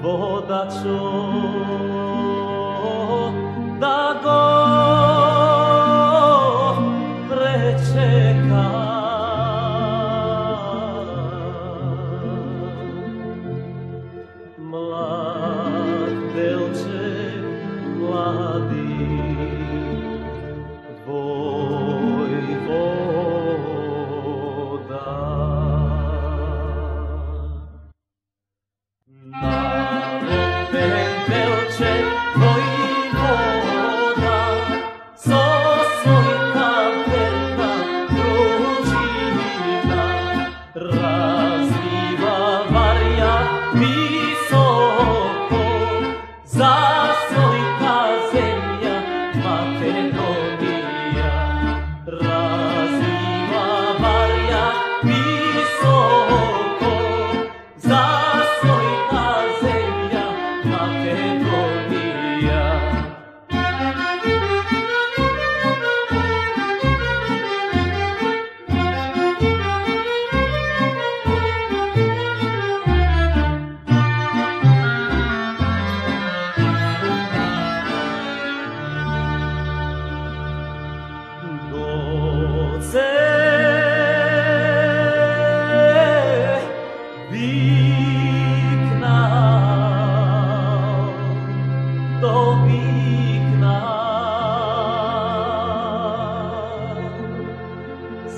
voda čo zemlja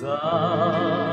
在